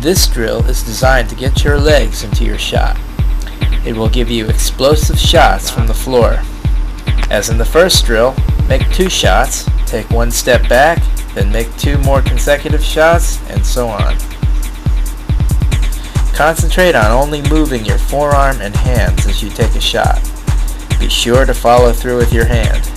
This drill is designed to get your legs into your shot. It will give you explosive shots from the floor. As in the first drill, make two shots, take one step back, then make two more consecutive shots, and so on. Concentrate on only moving your forearm and hands as you take a shot. Be sure to follow through with your hand.